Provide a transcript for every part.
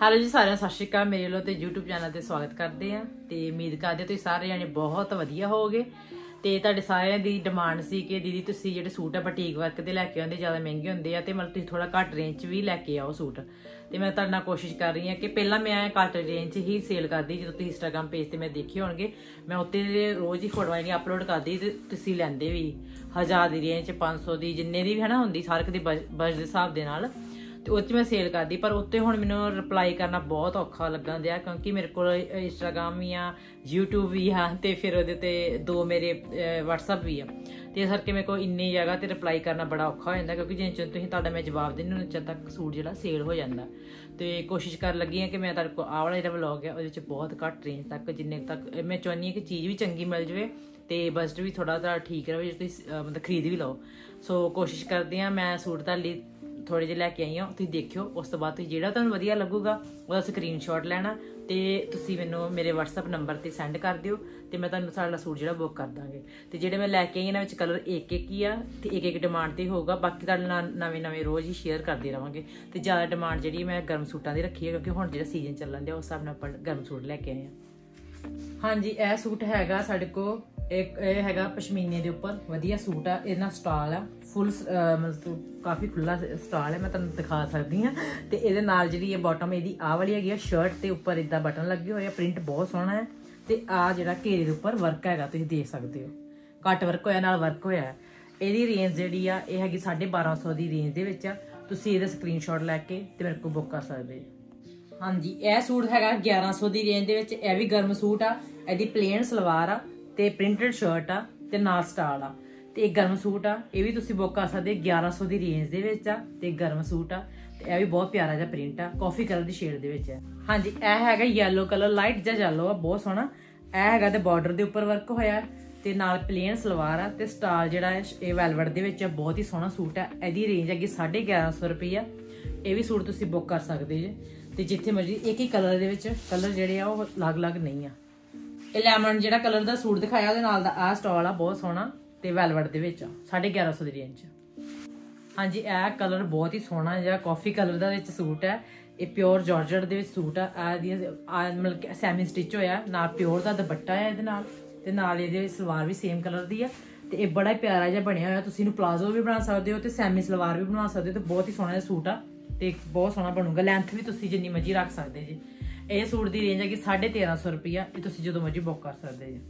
Hello ਜੀ ਸਾਰਿਆਂ ਸਤਿ ਸ਼੍ਰੀ ਅਕਾਲ, ਮੇਰੇ ਵੱਲੋਂ ਤੇ YouTube ਚੈਨਲ ਤੇ ਸਵਾਗਤ ਕਰਦੇ ਆ ਤੇ ਉਮੀਦ ਕਰਦੇ ਹਾਂ ਤੁਸੀਂ ਸਾਰੇ ਜਾਣੇ ਬਹੁਤ ਵਧੀਆ ਹੋਵੋਗੇ। ਤੇ ਤੁਹਾਡੇ ਸਾਰਿਆਂ ਦੀ ਡਿਮਾਂਡ ਸੀ ਕਿ ਦੀਦੀ ਤੁਸੀਂ ਜਿਹੜੇ ਸੂਟ ਆ ਬਟੀਕ ਵਰਕ ਦੇ ਲੈ ਕੇ ਆਉਂਦੇ, ਜ਼ਿਆਦਾ ਮਹਿੰਗੇ ਹੁੰਦੇ ਆ ਤੇ ਮਤਲਬ ਤੁਸੀਂ ਥੋੜਾ ਘੱਟ ਰੇਂਜ 'ਚ ਵੀ ਲੈ ਕੇ ਆਓ ਸੂਟ। ਤੇ ਮੈਂ ਤੁਹਾਡੇ ਨਾਲ ਕੋਸ਼ਿਸ਼ ਕਰ ਰਹੀ ਹਾਂ ਕਿ ਪਹਿਲਾਂ ਮੈਂ ਘੱਟ ਰੇਂਜ 'ਚ ਹੀ ਸੇਲ ਕਰਦੀ, ਜਦੋਂ ਤੁਸੀਂ Instagram ਪੇਜ ਤੇ ਮੈਂ ਦੇਖੇ ਹੋਣਗੇ, ਮੈਂ ਉੱਤੇ ਰੋਜ਼ ਹੀ ਫੋਟੋਆਂ ਜਿਹੜੀਆਂ ਅਪਲੋਡ ਕਰਦੀ ਤੇ ਤੁਸੀਂ ਲੈਂਦੇ ਵੀ ਹਜ਼ਾਰ ਦੀ ਰੇਂਜ 'ਚ 500 ਦੀ, ਜਿੰਨੇ ਦੀ ਵੀ ਹੈ ਨਾ ਹੁੰਦੀ ਸਾਰਕ ਦੀ ਬਜਟ ਦੇ ਹਿਸਾਬ ਦੇ ਨਾਲ। ਤੇ ਉਹ 'ਚ ਮੈਂ ਸੇਲ ਕਰਦੀ, ਪਰ ਉੱਤੇ ਹੁਣ ਮੈਨੂੰ ਰਿਪਲਾਈ ਕਰਨਾ ਬਹੁਤ ਔਖਾ ਲੱਗਣ ਦਿਆ, ਕਿਉਂਕਿ ਮੇਰੇ ਕੋਲ ਇੰਸਟਾਗ੍ਰam ਵੀ ਆ, YouTube ਵੀ ਆ, ਤੇ ਫਿਰ ਉਹਦੇ ਤੇ ਦੋ ਮੇਰੇ WhatsApp ਵੀ ਆ। ਤੇ ਇਸ ਕਰਕੇ ਮੇਰੇ ਕੋਲ ਇੰਨੀ ਜਗ੍ਹਾ ਤੇ ਰਿਪਲਾਈ ਕਰਨਾ ਬੜਾ ਔਖਾ ਹੋ ਜਾਂਦਾ, ਕਿਉਂਕਿ ਜਿੰਨ ਚਿਰ ਤੁਸੀਂ ਤੁਹਾਡਾ ਮੈਂ ਜਵਾਬ ਦੇਣ ਨੂੰ ਚਿਰ ਤੱਕ ਸੂਟ ਜਿਹੜਾ ਸੇਲ ਹੋ ਜਾਂਦਾ। ਤੇ ਕੋਸ਼ਿਸ਼ ਕਰਨ ਲੱਗੀ ਆ ਕਿ ਮੈਂ ਤੁਹਾਡੇ ਕੋਲ ਆਹ ਵਾਲਾ ਜਿਹੜਾ ਵਲੌਗ ਹੈ ਉਹਦੇ ਵਿੱਚ ਬਹੁਤ ਘੱਟ ਰੇਂਜ ਤੱਕ, ਜਿੰਨੇ ਤੱਕ ਮੈਂ ਚਾਹੁੰਦੀ ਹਾਂ ਕਿ ਚੀਜ਼ ਵੀ ਚੰਗੀ ਮਿਲ ਜਾਵੇ, ਤੇ ਬਜਟ ਵੀ ਥੋੜਾ ਜਿਹਾ ਠੀਕ ਰਹੇ ਜੇ ਤੁਸੀਂ ਮਤਲਬ ਖਰੀਦ ਵੀ ਲਓ। ਸੋ ਕੋਸ਼ਿਸ਼ ਕਰਦੀ ਆ ਮੈਂ ਸੂਟ ਤੁਹਾਡੇ ਲਈ ਥੋੜੇ ਜਿਹਾ ਲੈ ਕੇ ਆਈ ਹਾਂ, ਤੁਸੀਂ ਦੇਖਿਓ, ਉਸ ਤੋਂ ਬਾਅਦ ਤੁਸੀਂ ਜਿਹੜਾ ਤੁਹਾਨੂੰ ਵਧੀਆ ਲੱਗੂਗਾ, ਉਹਦਾ ਸਕਰੀਨਸ਼ਾਟ ਲੈਣਾ ਤੇ ਤੁਸੀਂ ਮੈਨੂੰ ਮੇਰੇ WhatsApp ਨੰਬਰ ਤੇ ਸੈਂਡ ਕਰ ਦਿਓ ਤੇ ਮੈਂ ਤੁਹਾਨੂੰ ਸਾਡਾ ਸੂਟ ਜਿਹੜਾ ਬੁੱਕ ਕਰ ਦਾਂਗੇ। ਤੇ ਜਿਹੜੇ ਮੈਂ ਲੈ ਕੇ ਆਈ ਇਹਨਾਂ ਵਿੱਚ ਕਲਰ ਇੱਕ ਇੱਕ ਹੀ ਆ ਤੇ ਇੱਕ ਇੱਕ ਡਿਮਾਂਡ ਤੇ ਹੋਊਗਾ, ਬਾਕੀ ਤੁਹਾਡੇ ਨਾਲ ਨਵੇਂ ਨਵੇਂ ਰੋਜ਼ ਹੀ ਸ਼ੇਅਰ ਕਰਦੇ ਰਵਾਂਗੇ। ਤੇ ਜ਼ਿਆਦਾ ਡਿਮਾਂਡ ਜਿਹੜੀ ਮੈਂ ਗਰਮ ਸੂਟਾਂ ਦੀ ਰੱਖੀ ਹੈ, ਕਿਉਂਕਿ ਹੁਣ ਜਿਹੜਾ ਸੀਜ਼ਨ ਚੱਲਣ ਦਿਆ ਉਸ ਹਿਸਾਬ ਨਾਲ ਆਪਾਂ ਗਰਮ ਸੂਟ ਲੈ ਕੇ ਆਏ ਆ ਹਾਂਜੀ, ਇਹ ਸੂਟ ਹੈਗਾ ਸਾਡੇ ਕੋਲ ਇੱਕ ਇਹ ਹੈਗਾ ਪਸ਼ਮੀਨੇ ਦੇ ਉੱਪਰ। ਵਧੀਆ ਸੂਟ ਆ ਇਹਨਾਂ ਸਟਾਲ ਆ। ਫੁੱਲ ਮਤਲਬ ਕਾਫੀ ਖੁੱਲਾ ਸਟਾਲ ਹੈ ਮੈਂ ਤੁਹਾਨੂੰ ਦਿਖਾ ਸਕਦੀ ਹਾਂ। ਤੇ ਇਹਦੇ ਨਾਲ ਜਿਹੜੀ ਇਹ ਬਾਟਮ ਇਹਦੀ ਆਹ ਵਾਲੀ ਹੈਗੀ ਆ ਸ਼ਰਟ ਤੇ ਉੱਪਰ ਇਦਾਂ ਬਟਨ ਲੱਗੇ ਹੋਏ ਆ ਪ੍ਰਿੰਟ ਬਹੁਤ ਸੋਹਣਾ ਹੈ। ਤੇ ਆ ਜਿਹੜਾ ਘੇਰੇ ਦੇ ਉੱਪਰ ਵਰਕ ਹੈਗਾ, ਤੁਸੀਂ ਦੇਖ ਸਕਦੇ ਹੋ। ਕੱਟ ਵਰਕ ਹੋਇਆ, ਨਾਲ ਵਰਕ ਹੋਇਆ ਇਹਦੀ ਰੇਂਜ ਜਿਹੜੀ ਆ, ਇਹ ਹੈਗੀ 1250 ਦੀ ਰੇਂਜ ਦੇ ਵਿੱਚ ਆ। ਤੁਸੀਂ ਇਹਦਾ ਸਕਰੀਨਸ਼ਾਟ ਲੈ ਕੇ ਤੇ ਮੇਰੇ ਕੋਲ ਬੁੱਕ ਕਰ ਸਕਦੇ ਹੋ। ਹਾਂਜੀ, ਇਹ ਸੂਟ ਹੈਗਾ 1100 ਦੀ ਰੇਂਜ ਦੇ ਵਿੱਚ, ਇਹ ਵੀ ਗਰਮ ਸੂਟ ਆ। ਇਹਦੀ ਪਲੇਨ ਸਲਵਾਰ ਆ। ਤੇ ਪ੍ਰਿੰਟਡ ਸ਼ਰਟ ਆ ਤੇ ਨਾਲ ਸਟਾਲ ਆ। ਤੇ ਇਹ ਗਰਮ ਸੂਟ ਆ, ਇਹ ਵੀ ਤੁਸੀਂ ਬੁੱਕ ਕਰ ਸਕਦੇ 1100 ਦੀ ਰੇਂਜ ਦੇ ਵਿੱਚ ਆ ਤੇ ਗਰਮ ਸੂਟ ਆ। ਤੇ ਇਹ ਵੀ ਬਹੁਤ ਪਿਆਰਾ ਜਿਹਾ ਪ੍ਰਿੰਟ ਆ ਕਾਫੀ ਕਲਰ ਦੀ ਸ਼ੇਡ ਦੇ ਵਿੱਚ ਹੈ ਹਾਂਜੀ, ਇਹ ਹੈਗਾ ਯੈਲੋ ਕਲਰ ਲਾਈਟ ਜਿਹਾ ਯੈਲੋ ਆ, ਬਹੁਤ ਸੋਹਣਾ। ਇਹ ਹੈਗਾ ਤੇ ਬਾਰਡਰ ਦੇ ਉੱਪਰ ਵਰਕ ਹੋਇਆ ਤੇ ਨਾਲ ਪਲੇਨ ਸਲਵਾਰ ਆ ਤੇ ਸਟਾਲ ਜਿਹੜਾ ਹੈ, ਇਹ ਵੈਲਵਟ ਦੇ ਵਿੱਚ ਆ, ਬਹੁਤ ਹੀ ਸੋਹਣਾ ਸੂਟ ਆ। ਇਹਦੀ ਰੇਂਜ ਹੈਗੀ 1150 ਰੁਪਏ ਆ ਇਹ ਵੀ ਸੂਟ ਤੁਸੀਂ ਬੁੱਕ ਕਰ ਸਕਦੇ ਜੇ। ਤੇ ਜਿੱਥੇ ਮਰਜ਼ੀ ਇੱਕ ਹੀ ਕਲਰ ਦੇ ਵਿੱਚ ਕਲਰ ਜਿਹੜੇ ਆ ਉਹ ਅਲੱਗ-ਅਲੱਗ ਨਹੀਂ ਆ। ਇਹ ਲੈਮਨ ਜਿਹੜਾ ਕਲਰ ਦਾ ਸੂਟ ਦਿਖਾਇਆ, ਉਹਦੇ ਨਾਲ ਦਾ ਆਹ ਸਟਾਲ ਆ, ਬਹੁਤ ਸੋਹਣਾ ਤੇ ਵੈਲਵਟ ਦੇ ਵਿੱਚ 1150 ਦੀ ਰੇਂਜ ਹਾਂਜੀ, ਇਹ ਕਲਰ ਬਹੁਤ ਹੀ ਸੋਹਣਾ ਜਿਹਾ ਕਾਫੀ ਕਲਰ ਦਾ ਵਿੱਚ ਸੂਟ ਹੈ ਇਹ ਪਿਓਰ ਜਾਰਜਟ ਦੇ ਵਿੱਚ ਸੂਟ ਆ ਆ ਦੀ ਮਤਲਬ ਸੈਮੀ ਸਟਿਚ ਹੋਇਆ ਨਾਲ ਪਿਓਰ ਦਾ ਦੁਪੱਟਾ ਹੈ ਇਹਦੇ ਨਾਲ, ਤੇ ਨਾਲ ਇਹਦੇ ਸਲਵਾਰ ਵੀ ਸੇਮ ਕਲਰ ਦੀ ਆ, ਤੇ ਇਹ ਬੜਾ ਹੀ ਪਿਆਰਾ ਜਿਹਾ ਬਣਿਆ ਹੋਇਆ, ਤੁਸੀਂ ਇਹਨੂੰ ਪਲਾਜ਼ੋ ਵੀ ਬਣਾ ਸਕਦੇ ਹੋ ਤੇ ਸੈਮੀ ਸਲਵਾਰ ਵੀ ਬਣਾ ਸਕਦੇ ਹੋ, ਤੇ ਬਹੁਤ ਹੀ ਸੋਹਣਾ ਜਿਹਾ ਸੂਟ ਆ, ਤੇ ਬਹੁਤ ਸੋਹਣਾ ਬਣੂਗਾ ਲੈਂਥ ਵੀ ਤੁਸੀਂ ਜਿੰਨੀ ਮਰਜ਼ੀ ਰੱਖ ਸਕਦੇ ਜੀ। ਇਹ ਸੂਟ ਦੀ ਰੇਂਜ ਹੈਗੀ 1350 ਰੁਪਿਆ ਇਹ ਤੁਸੀਂ ਜਦੋਂ ਮਰਜ਼ੀ ਬੁੱਕ ਕਰ ਸਕਦੇ ਜੀ।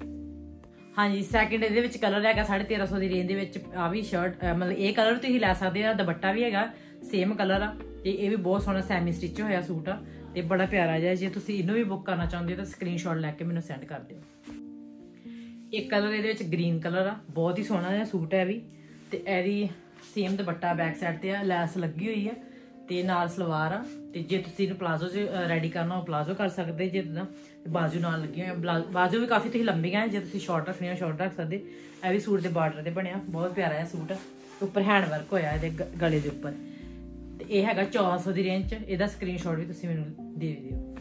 ਹਾਂਜੀ ਸੈਕਿੰਡ ਇਹਦੇ ਵਿੱਚ ਕਲਰ ਹੈਗਾ 1350 ਦੀ ਰੇਂਜ ਦੇ ਵਿੱਚ ਆ ਵੀ ਸ਼ਰਟ ਮਤਲਬ ਇਹ ਕਲਰ ਤੁਸੀਂ ਲੈ ਸਕਦੇ ਆ, ਦੁਪੱਟਾ ਵੀ ਹੈਗਾ ਸੇਮ ਕਲਰ ਆ, ਤੇ ਇਹ ਵੀ ਬਹੁਤ ਸੋਹਣਾ ਸੈਮੀ ਸਟਿਚ ਹੋਇਆ ਸੂਟ ਆ, ਤੇ ਬੜਾ ਪਿਆਰਾ ਜਿਹਾ, ਜੇ ਤੁਸੀਂ ਇਹਨੂੰ ਵੀ ਬੁੱਕ ਕਰਨਾ ਚਾਹੁੰਦੇ ਹੋ ਤਾਂ ਸਕਰੀਨਸ਼ਾਟ ਲੈ ਕੇ ਮੈਨੂੰ ਸੈਂਡ ਕਰ ਦਿਓ। ਇੱਕ ਕਲਰ ਇਹਦੇ ਵਿੱਚ ਗ੍ਰੀਨ ਕਲਰ ਆ, ਬਹੁਤ ਹੀ ਸੋਹਣਾ ਜਿਹਾ ਸੂਟ ਹੈ ਵੀ, ਤੇ ਇਹਦੀ ਸੇਮ ਦੁਪੱਟਾ ਬੈਕ ਸਾਈਡ ਤੇ ਆ, ਲੈਸ ਲੱਗੀ ਹੋਈ ਆ ਤੇ ਨਾਲ ਸਲਵਾਰ ਆ। ਤੇ ਜੇ ਤੁਸੀਂ ਇਹਨੂੰ ਪਲਾਜ਼ੋ 'ਚ ਰੈਡੀ ਕਰਨਾ ਹੋ ਪਲਾਜ਼ੋ ਕਰ ਸਕਦੇ ਜੇ ਤਾਂ ਬਾਜੂ ਨਾਲ ਲੱਗੀ ਹੋਈ ਬਾਜੂ ਵੀ ਕਾਫੀ ਤੁਸੀਂ ਲੰਬੀਆਂ ਜੇ ਤੁਸੀਂ ਸ਼ਾਰਟ ਰੱਖਣੀ ਹੋ ਸ਼ਾਰਟ ਰੱਖ ਸਕਦੇ। ਇਹ ਵੀ ਸੂਟ ਦੇ ਬਾਰਡਰ ਤੇ ਬਣਿਆ। ਬਹੁਤ ਪਿਆਰਾ ਹੈ ਸੂਟ। ਉੱਪਰ ਹੈਂਡ ਵਰਕ ਹੋਇਆ ਇਹਦੇ ਗਲੇ ਦੇ ਉੱਪਰ। ਤੇ ਇਹ ਹੈਗਾ 1400 ਦੀ ਰੇਂਜ 'ਚ। ਇਹਦਾ ਸਕਰੀਨਸ਼ਾਟ ਵੀ ਤੁਸੀਂ ਮੈਨੂੰ ਦੇ ਦਿਓ।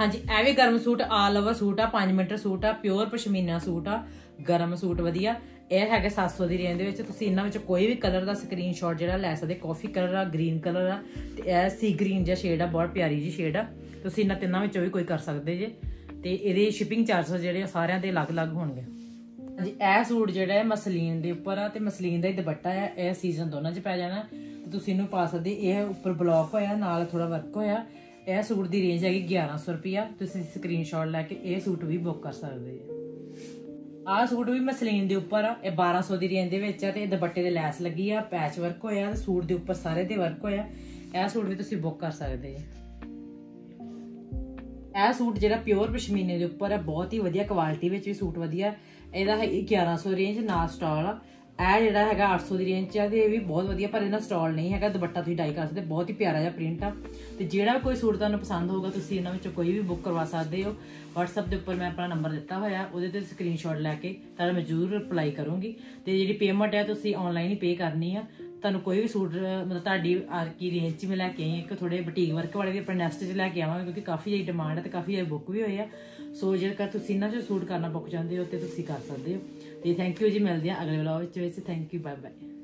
ਹਾਂਜੀ, ਇਹ ਵੀ ਗਰਮ ਸੂਟ ਆਲ ਓਵਰ ਸੂਟ ਆ। 5 ਮੀਟਰ ਸੂਟ ਆ। ਪਿਓਰ ਪਸ਼ਮੀਨਾ ਸੂਟ ਆ। ਗਰਮ ਸੂਟ ਵਧੀਆ। ਇਹ ਹੈਗਾ 700 ਦੀ ਰੇਂਜ ਦੇ ਵਿੱਚ, ਤੁਸੀਂ ਇਹਨਾਂ ਵਿੱਚ ਕੋਈ ਵੀ ਕਲਰ ਦਾ ਸਕਰੀਨਸ਼ਾਟ ਜਿਹੜਾ ਲੈ ਸਕਦੇ ਕਾਫੀ ਕਲਰ ਆ ਗ੍ਰੀਨ ਕਲਰ ਆ, ਤੇ ਇਹ ਸੀ ਗ੍ਰੀਨ ਜਿਹਾ ਸ਼ੇਡ ਆ, ਬਹੁਤ ਪਿਆਰੀ ਜੀ ਸ਼ੇਡ ਆ, ਤੁਸੀਂ ਇਹਨਾਂ ਤਿੰਨਾਂ ਵਿੱਚੋਂ ਵੀ ਕੋਈ ਕਰ ਸਕਦੇ ਜੇ, ਤੇ ਇਹਦੇ ਸ਼ਿਪਿੰਗ ਚਾਰजेस ਜਿਹੜੇ ਸਾਰਿਆਂ ਦੇ ਅਲੱਗ-ਅਲੱਗ ਹੋਣਗੇ। ਹਾਂਜੀ, ਇਹ ਸੂਟ ਜਿਹੜਾ ਹੈ ਮਸਲੀਨ ਦੇ ਉੱਪਰ ਆ, ਤੇ ਮਸਲੀਨ ਦਾ ਹੀ ਦੁਪੱਟਾ ਹੈ ਇਹ ਸੀਜ਼ਨ ਦੋਨਾਂ 'ਚ ਪੈ ਜਾਣਾ, ਤੇ ਤੁਸੀਂ ਇਹਨੂੰ ਪਾ ਸਕਦੇ, ਇਹ ਉੱਪਰ ਬਲੌਕ ਹੋਇਆ, ਨਾਲ ਥੋੜਾ ਵਰਕ ਹੋਇਆ, ਇਹ ਸੂਟ ਦੀ ਰੇਂਜ ਹੈਗੀ 1100 ਰੁਪਿਆ ਤੁਸੀਂ ਸਕਰੀਨਸ਼ਾਟ ਲੈ ਕੇ ਇਹ ਸੂਟ ਵੀ ਬੁੱਕ ਕਰ ਸਕਦੇ ਜੀ। ਆਹ ਸੂਟ ਵੀ ਮਸਲੀਨ ਦੇ ਉੱਪਰ ਆ, ਇਹ 1200 ਦੀ ਰੇਂਜ ਦੇ ਵਿੱਚ ਆ ਤੇ ਦੁਪੱਟੇ ਦੇ ਲੈਸ ਲੱਗੀ ਆ ਪੈਚ ਵਰਕ ਹੋਇਆ ਤੇ ਸੂਟ ਦੇ ਉੱਪਰ ਸਾਰੇ ਦੇ ਵਰਕ ਹੋਇਆ। ਇਹ ਸੂਟ ਵੀ ਤੁਸੀਂ ਬੁੱਕ ਕਰ ਸਕਦੇ ਜੀ ਇਹ ਸੂਟ ਜਿਹੜਾ ਪਿਓਰ ਪਸ਼ਮੀਨੇ ਦੇ ਉੱਪਰ ਹੈ ਬਹੁਤ ਹੀ ਵਧੀਆ ਕੁਆਲਿਟੀ ਵਿੱਚ ਵੀ ਸੂਟ ਵਧੀਆ। ਇਹਦਾ ਹੈ 1100 ਰੇਂਜ ਨਾਲ ਸਟਾਲ ਆ। ਇਹ ਜਿਹੜਾ ਹੈਗਾ 800 ਦੀ ਰੇਂਜ 'ਚ ਆ ਤੇ ਇਹ ਵੀ ਬਹੁਤ ਵਧੀਆ, ਪਰ ਇਹਨਾਂ ਸਟਾਲ ਨਹੀਂ ਹੈਗਾ, ਦੁਪੱਟਾ ਤੁਸੀਂ ਡਾਈ ਕਰ ਸਕਦੇ, ਬਹੁਤ ਹੀ ਪਿਆਰਾ ਜਿਹਾ ਪ੍ਰਿੰਟ ਆ। ਤੇ ਜਿਹੜਾ ਕੋਈ ਸੂਟ ਤੁਹਾਨੂੰ ਪਸੰਦ ਹੋਊਗਾ, ਤੁਸੀਂ ਇਹਨਾਂ ਵਿੱਚੋਂ ਕੋਈ ਵੀ ਬੁੱਕ ਕਰਵਾ ਸਕਦੇ ਹੋ। WhatsApp ਦੇ ਉੱਪਰ ਮੈਂ ਆਪਣਾ ਨੰਬਰ ਦਿੱਤਾ ਹੋਇਆ, ਉਹਦੇ ਤੇ ਸਕਰੀਨਸ਼ਾਟ ਲੈ ਕੇ ਤਾਂ ਮੈਂ ਜ਼ਰੂਰ ਰਿਪਲਾਈ ਕਰੂੰਗੀ। ਤੇ ਜਿਹੜੀ ਪੇਮੈਂਟ ਹੈ ਤੁਸੀਂ ਆਨਲਾਈਨ ਹੀ ਪੇ ਕਰਨੀ ਆ। ਤੁਹਾਨੂੰ ਕੋਈ ਵੀ ਸੂਟ, ਮਤਲਬ ਤੁਹਾਡੀ ਆਰ ਕੀ ਰੇਂਜ 'ਚ ਮੈਂ ਲੈ ਕੇ ਆਈ ਇੱਕ ਥੋੜੇ ਬੁਟੀਕ ਵਰਕ ਵਾਲੇ ਵੀ ਆਪਣੇ ਨੈਸਟ 'ਚ ਲੈ ਕੇ ਆਵਾਂਗੇ, ਕਿਉਂਕਿ ਕਾਫੀ ਜਿਹੀ ਡਿਮਾਂਡ ਹੈ ਤੇ ਕਾਫੀ ਜਿਹੀ ਬੁੱਕ ਵੀ ਹੋਏ ਆ। ਸੋ ਜੇਕਰ ਤੁਸੀਂ ਇਹਨਾਂ 'ਚ ਸੂਟ ਕਰਨਾ ਬੁੱਕ ਚਾਹੁੰਦੇ ਹੋ ਤੇ ਤੁਸੀਂ ਕਰ ਸਕਦੇ ਹੋ। ਤੇ ਥੈਂਕ ਯੂ ਜੀ, ਮਿਲਦੇ ਆ ਅਗਲੇ ਵਲੌਗ ਵਿੱਚ। Thank you bye bye